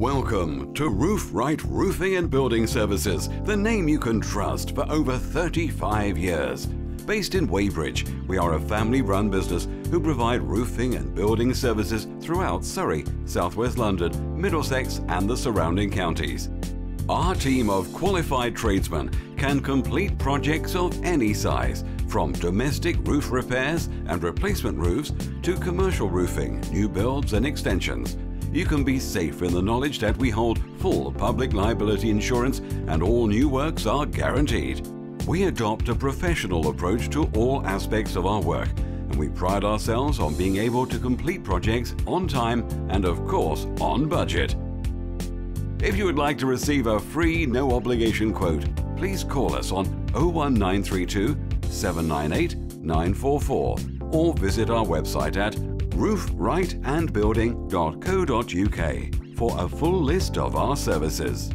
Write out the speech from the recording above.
Welcome to Roof Right Roofing and Building Services, the name you can trust for over 35 years. Based in Weybridge, we are a family run business who provide roofing and building services throughout Surrey, southwest London, Middlesex, and the surrounding counties. Our team of qualified tradesmen can complete projects of any size, from domestic roof repairs and replacement roofs to commercial roofing, new builds, and extensions you can be safe in the knowledge that we hold full public liability insurance and all new works are guaranteed. We adopt a professional approach to all aspects of our work and we pride ourselves on being able to complete projects on time and of course on budget. If you would like to receive a free no obligation quote, please call us on 01932 798 944 or visit our website at roofrightandbuilding.co.uk for a full list of our services.